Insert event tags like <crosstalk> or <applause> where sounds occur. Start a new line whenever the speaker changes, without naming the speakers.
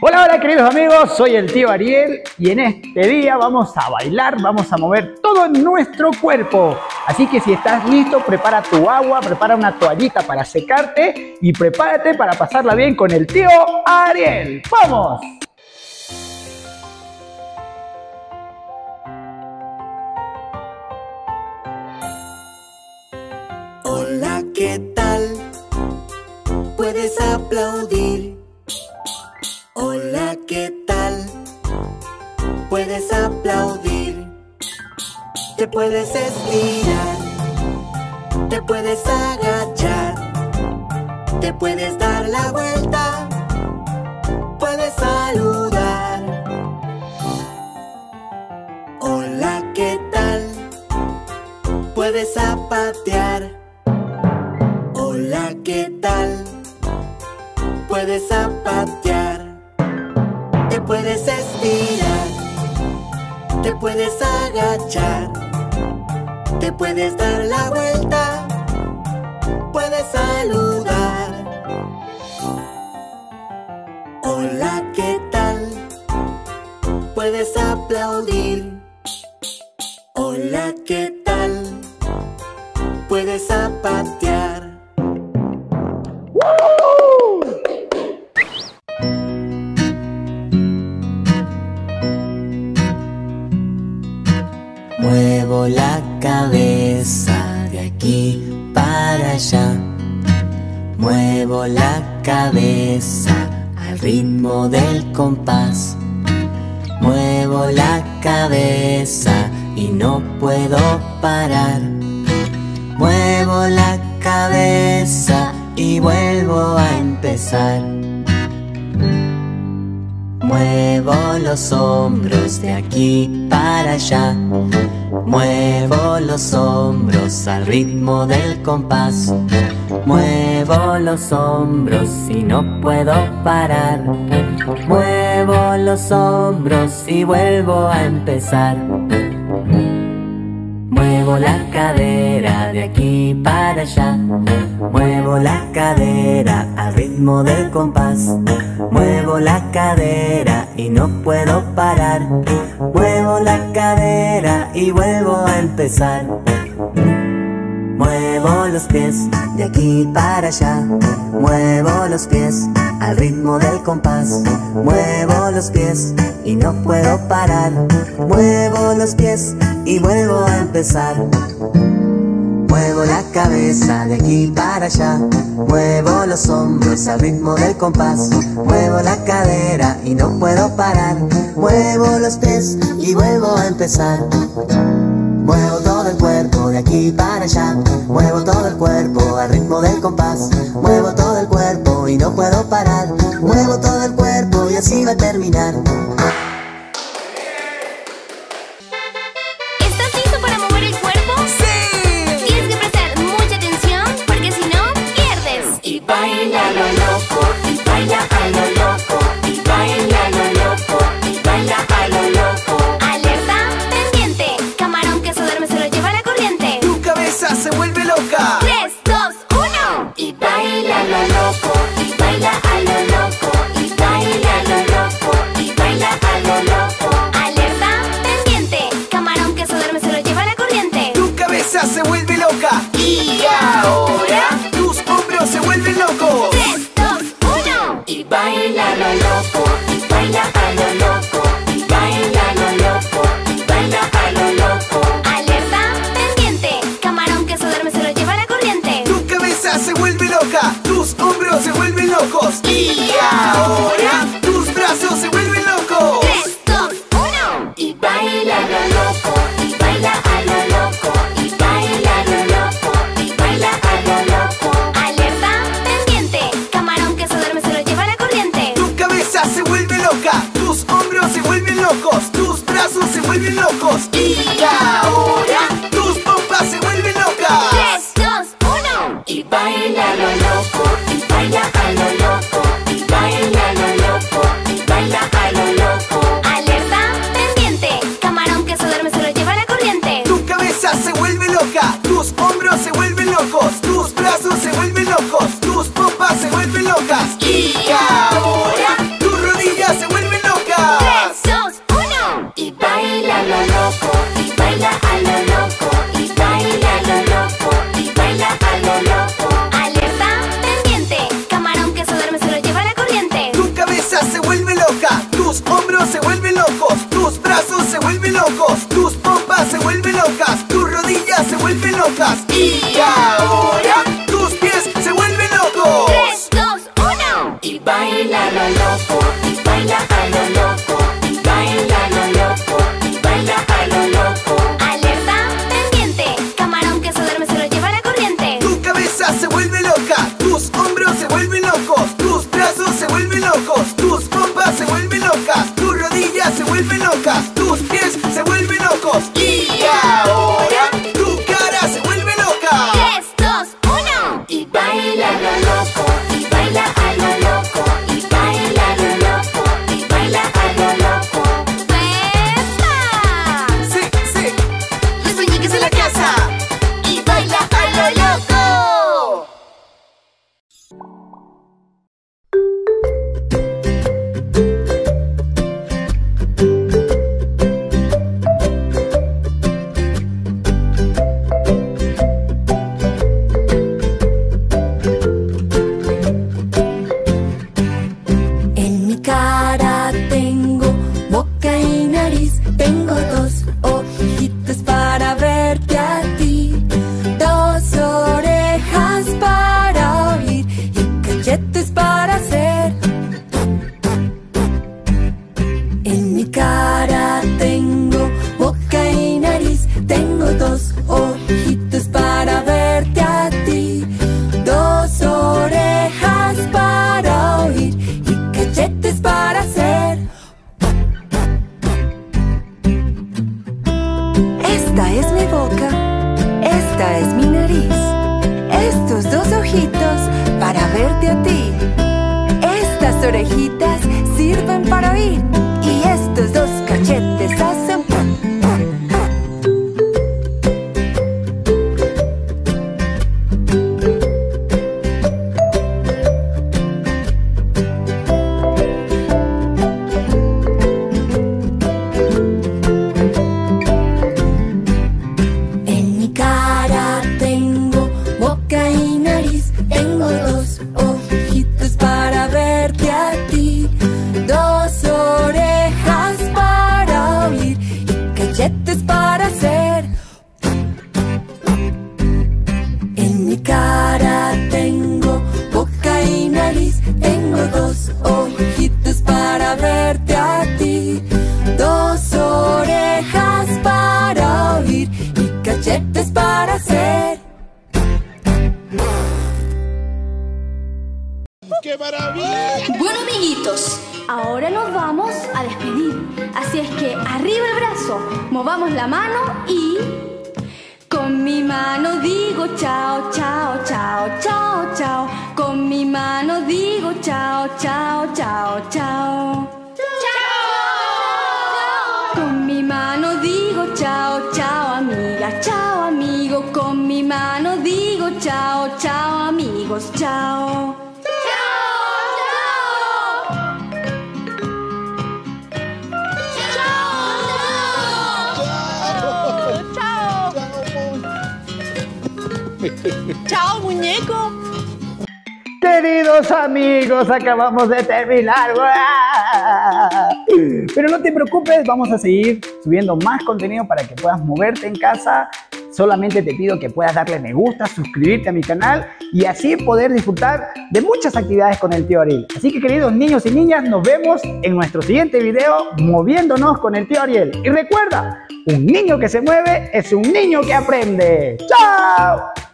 Hola, hola queridos amigos, soy el tío Ariel y en este día vamos a bailar, vamos a mover todo nuestro cuerpo. Así que si estás listo, prepara tu agua, prepara una toallita para secarte y prepárate para pasarla bien con el tío Ariel. ¡Vamos!
Hola, ¿qué tal? Puedes aplaudir. Te puedes estirar. Te puedes agachar. Te puedes dar la vuelta. Puedes saludar. Hola, ¿qué tal? Puedes zapatear. Hola, ¿qué tal? Puedes zapatear. Te puedes estirar. Te puedes agachar. Te puedes dar la vuelta. Puedes saludar. Hola, ¿qué tal? Puedes aplaudir. Muevo la cabeza y no puedo parar. Muevo la cabeza y vuelvo a empezar. Muevo los hombros de aquí para allá. Muevo los hombros al ritmo del compás. Muevo los hombros y no puedo parar. Muevo los hombros y vuelvo a empezar. Muevo la cadera de aquí para allá. Muevo la cadera al ritmo del compás. Muevo la cadera y no puedo parar. Muevo la cadera y vuelvo a empezar. Muevo los pies de aquí para allá. Muevo los pies al ritmo del compás. Muevo los pies y no puedo parar. Muevo los pies y vuelvo a empezar. Muevo la cabeza de aquí para allá. Muevo los hombros al ritmo del compás. Muevo la cadera y no puedo parar. Muevo los pies y vuelvo a empezar. Muevo todo el cuerpo de aquí para allá. Muevo todo el cuerpo al ritmo del compás. Muevo todo el cuerpo y no puedo parar. Muevo todo el cuerpo y así va a terminar.
¿Estás listo para se
vuelve loca. Locos. Tus brazos se vuelven locos.
Y ahora,
Tus pompas se vuelven vuelven locos, tus pompas se vuelven locas, tus rodillas se vuelven locas
y
ya. Esta es mi nariz, estos dos ojitos para verte a ti. Estas orejitas sirven para oír
amiguitos, ahora nos vamos a despedir. Así es que arriba el brazo, movamos la mano y. Con mi mano digo chao, chao, chao, chao, chao. Con mi mano digo chao, chao, chao, chao. Con mi mano digo chao, chao, amiga, chao, amigo. Con mi mano digo chao, chao, amigos, chao. <laughs>
¡Chao, muñeco!
Queridos amigos, acabamos de terminar. Pero no te preocupes, vamos a seguir subiendo más contenido para que puedas moverte en casa. Solamente te pido que puedas darle me gusta, suscribirte a mi canal y así poder disfrutar de muchas actividades con el tío Ariel. Así que queridos niños y niñas, nos vemos en nuestro siguiente video moviéndonos con el tío Ariel. Y recuerda, un niño que se mueve es un niño que aprende. ¡Chao!